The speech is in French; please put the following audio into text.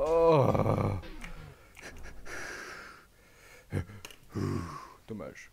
Oh Dommage.